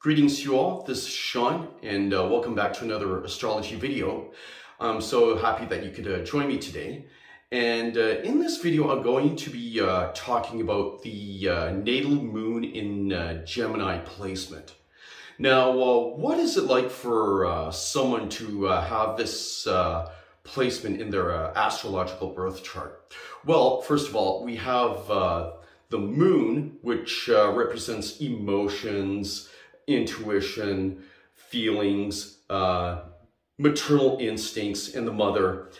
Greetings you all, this is Shawn and uh, welcome back to another astrology video. I'm so happy that you could uh, join me today. And uh, in this video, I'm going to be uh, talking about the uh, natal moon in uh, Gemini placement. Now, what is it like for someone to have this placement in their astrological birth chart? Well, first of all, we have the moon, which represents emotions, intuition, feelings, uh, maternal instincts in the mother.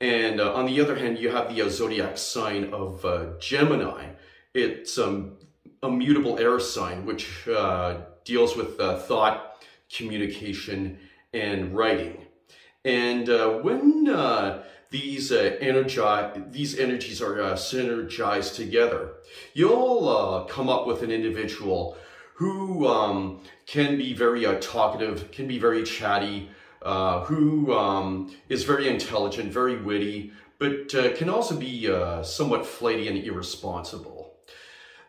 And uh, on the other hand, you have the uh, zodiac sign of uh, Gemini. It's um, a mutable air sign, which uh, deals with uh, thought, communication, and writing. And when these energi these energies are synergized together, you'll come up with an individual who um, can be very uh, talkative, can be very chatty, uh, who um, is very intelligent, very witty, but uh, can also be uh, somewhat flighty and irresponsible.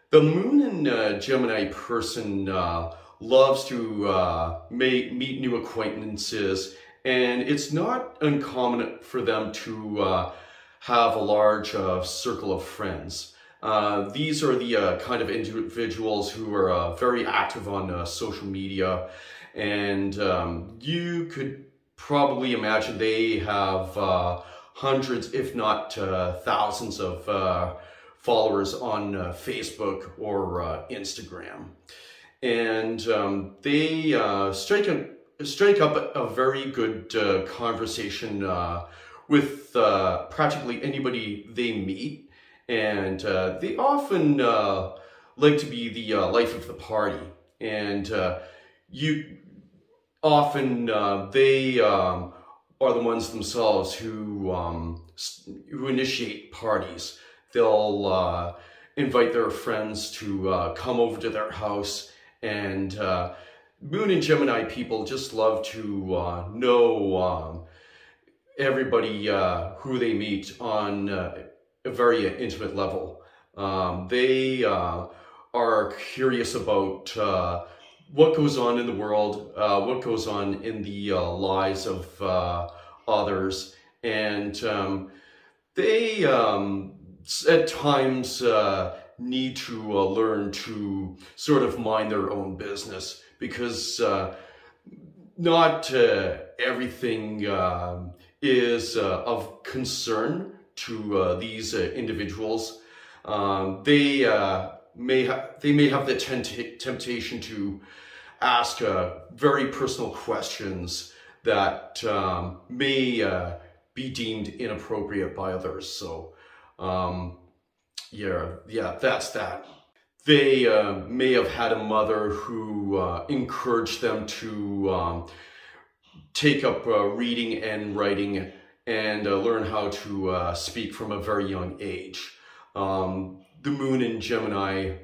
The Moon in uh, Gemini person uh, loves to make, meet new acquaintances, and it's not uncommon for them to have a large circle of friends. Uh, these are the uh, kind of individuals who are uh, very active on uh, social media. And um, you could probably imagine they have uh, hundreds if not thousands of followers on Facebook or Instagram. And um, they strike, a, strike up a, a very good conversation with practically anybody they meet and uh, they often uh, like to be the uh, life of the party. And uh, you often uh, they um, are the ones themselves who um, who initiate parties. They'll uh, invite their friends to come over to their house and Moon and Gemini people just love to know um, everybody who they meet on a very intimate level. Um, they uh, are curious about uh, what goes on in the world, uh, what goes on in the uh, lives of uh, others, and um, they um, at times uh, need to learn to sort of mind their own business because not everything um, is of concern to uh, these uh, individuals. Um, they uh, may they may have the temptation to ask uh, very personal questions that um, may uh, be deemed inappropriate by others. So, um, yeah, yeah, that's that. They uh, may have had a mother who encouraged them to um, take up reading and writing and uh, learn how to uh, speak from a very young age. Um, the moon in Gemini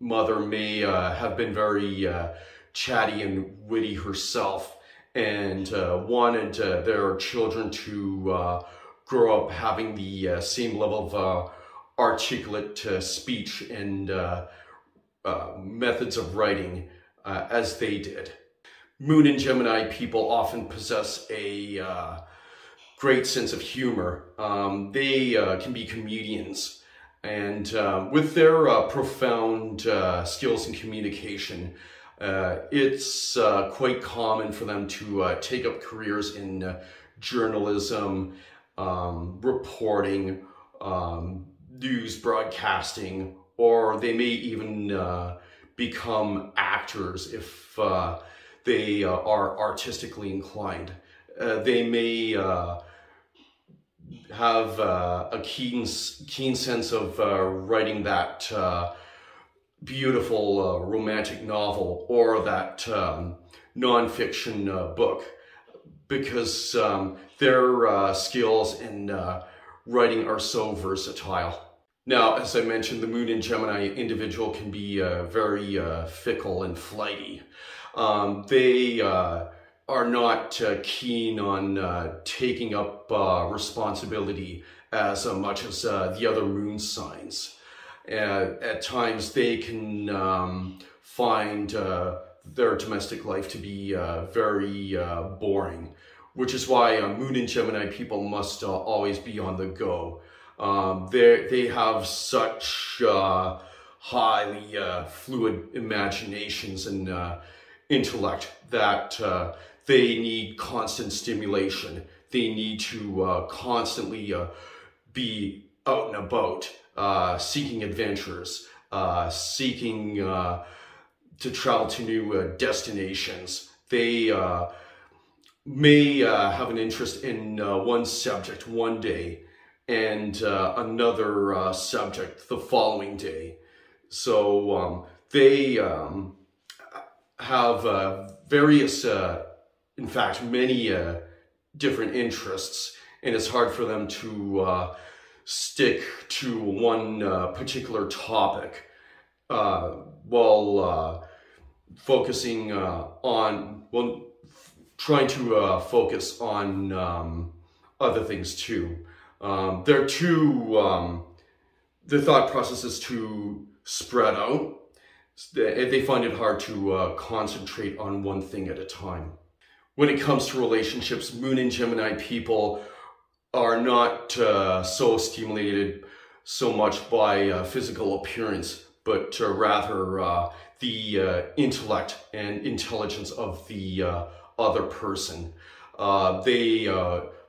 mother may uh, have been very uh, chatty and witty herself and uh, wanted their children to grow up having the same level of articulate speech and methods of writing as they did. Moon and Gemini people often possess a great sense of humor. Um, they uh, can be comedians. And uh, with their uh, profound uh, skills in communication, uh, it's uh, quite common for them to take up careers in journalism, um, reporting, um, news broadcasting, or they may even become actors if they are artistically inclined. they may have uh, a keen, keen sense of uh, writing that uh, beautiful uh, romantic novel or that um, nonfiction uh, book because um, their skills in writing are so versatile. Now, as I mentioned, the Moon in Gemini individual can be very fickle and flighty. Um, they are not uh, keen on uh, taking up uh, responsibility as uh, much as uh, the other moon signs. at times they can um, find their domestic life to be uh, very uh, boring, which is why uh, Moon and Gemini people must uh, always be on the go. Um, they have such uh, highly uh, fluid imaginations and intellect that they need constant stimulation. They need to constantly be out and about, seeking adventures, seeking to travel to new uh, destinations. They uh, may uh, have an interest in uh, one subject one day and uh, another uh, subject the following day. So um, they um, have various, in fact, many different interests, and it's hard for them to stick to one particular topic. while focusing uh, on, well, trying to uh, focus on um, other things too. Um, they're too, um, the thought process is too spread out. They find it hard to uh, concentrate on one thing at a time. When it comes to relationships, Moon and Gemini people are not uh, so stimulated so much by uh, physical appearance, but uh, rather uh, the uh, intellect and intelligence of the uh, other person. They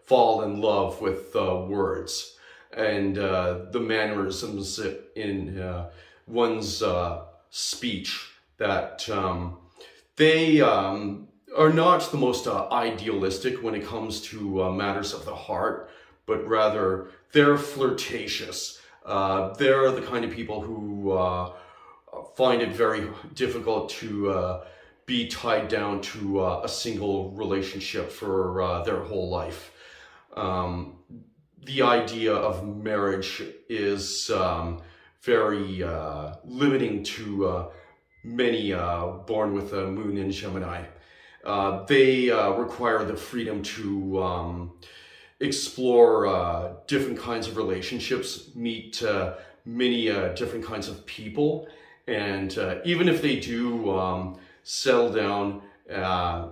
fall in love with words and the mannerisms in one's speech that um, they um, are not the most idealistic when it comes to matters of the heart, but rather they're flirtatious. they're the kind of people who find it very difficult to uh, be tied down to uh, a single relationship for uh, their whole life. Um, the idea of marriage is um, very uh, limiting to uh, many uh, born with a moon in Gemini. They require the freedom to um, explore different kinds of relationships, meet many different kinds of people, and uh, even if they do um, settle down, uh,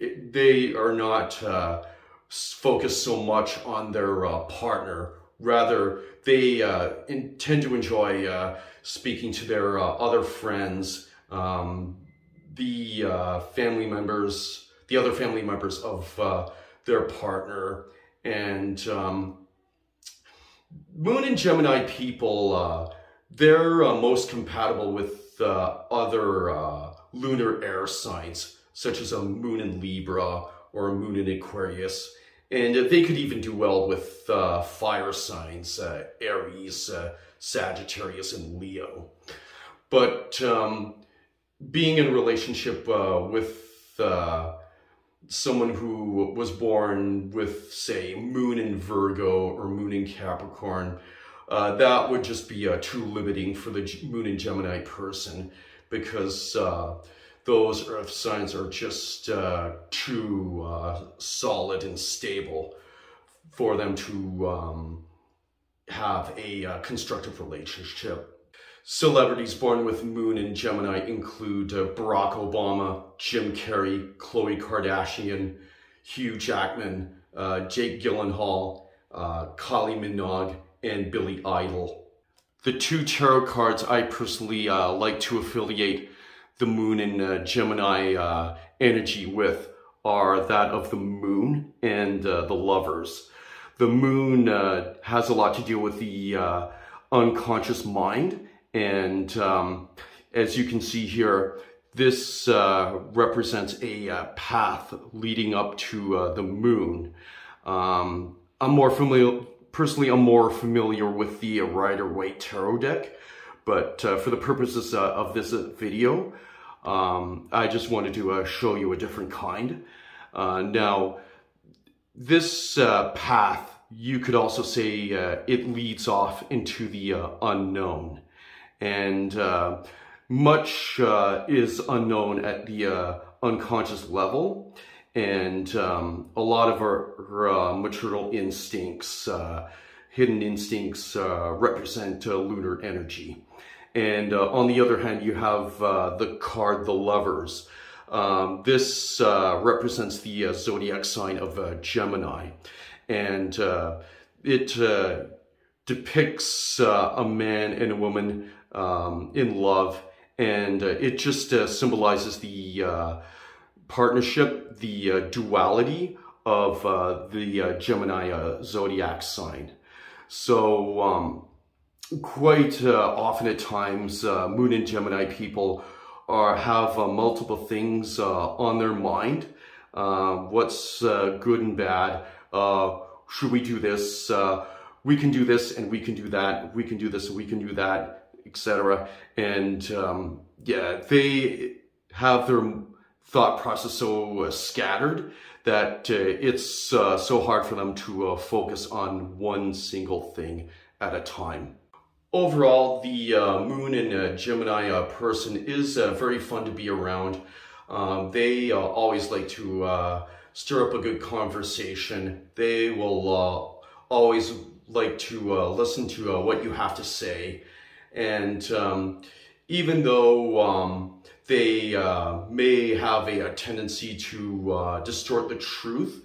it, they are not uh, focused so much on their uh, partner. Rather, they uh, tend to enjoy uh, speaking to their other friends, um, the family members, the other family members of their partner. And um, Moon and Gemini people they're uh, most compatible with uh, other uh, lunar air signs, such as a moon in Libra or a moon in Aquarius. And they could even do well with uh, fire signs, uh, Aries, uh, Sagittarius, and Leo. But um, being in a relationship with someone who was born with, say, moon in Virgo or moon in Capricorn, uh, that would just be uh, too limiting for the Moon and Gemini person because uh, those earth signs are just uh, too uh, solid and stable for them to um, have a uh, constructive relationship. Celebrities born with Moon and Gemini include Barack Obama, Jim Carrey, Khloe Kardashian, Hugh Jackman, Jake Gyllenhaal, Kylie Minogue, and Billy Idol. The two tarot cards I personally uh, like to affiliate the moon and uh, Gemini uh, energy with are that of the moon and uh, the lovers. The moon uh, has a lot to do with the uh, unconscious mind and um, as you can see here, this represents a path leading up to the moon. Um, I'm more familiar Personally, I'm more familiar with the Rider-Waite Tarot deck, but uh, for the purposes uh, of this uh, video, um, I just wanted to uh, show you a different kind. Uh, now, this uh, path, you could also say it leads off into the unknown. And much is unknown at the unconscious level and um, a lot of our, our uh, maternal instincts, uh, hidden instincts uh, represent uh, lunar energy. And uh, on the other hand, you have uh, the card, the lovers. Um, this uh, represents the uh, zodiac sign of uh, Gemini, and uh, it uh, depicts uh, a man and a woman um, in love, and it just symbolizes the partnership, the duality of the Gemini zodiac sign. So, um, quite often at times, Moon and Gemini people or have uh, multiple things uh, on their mind. Uh, what's uh, good and bad? Uh, should we do this? Uh, we can do this and we can do that. We can do this and we can do that, etc. And um, yeah, they have their thought process so scattered that it's so hard for them to focus on one single thing at a time. Overall, the uh, Moon and uh, Gemini uh, person is uh, very fun to be around. Um, they uh, always like to uh, stir up a good conversation. They will always like to listen to what you have to say. And um, even though um, they may have a, a tendency to distort the truth,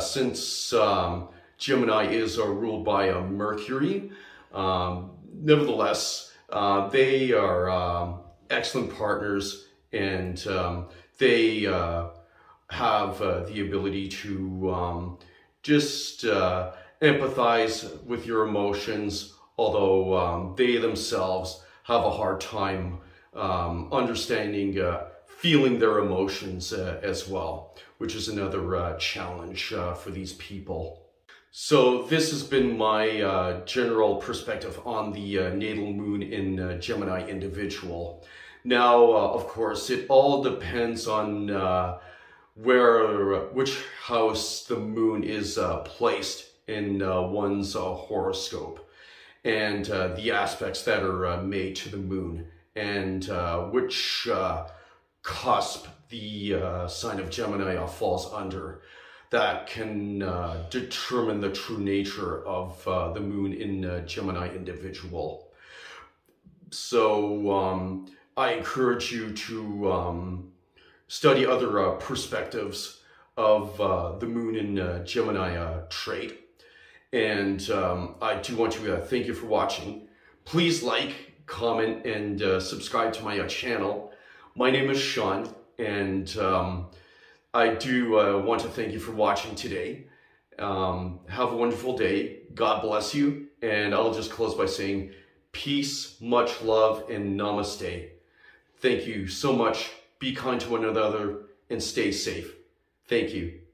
since um, Gemini is ruled by Mercury, um, nevertheless, uh, they are um, excellent partners and um, they uh, have uh, the ability to just uh, empathize with your emotions, although um, they themselves have a hard time um, understanding, uh, feeling their emotions uh, as well, which is another challenge for these people. So this has been my uh, general perspective on the uh, natal moon in uh, Gemini individual. Now, uh, of course, it all depends on uh, where, which house the moon is uh, placed in one's horoscope and the aspects that are made to the moon and which cusp the sign of Gemini falls under that can uh, determine the true nature of uh, the moon in uh, Gemini individual. So um, I encourage you to um, study other uh, perspectives of uh, the moon in uh, Gemini trait. And um, I do want to thank you for watching. Please like, comment, and subscribe to my channel. My name is Shawn, and um, I do uh, want to thank you for watching today. Um, have a wonderful day. God bless you. And I'll just close by saying peace, much love, and namaste. Thank you so much. Be kind to one another and stay safe. Thank you.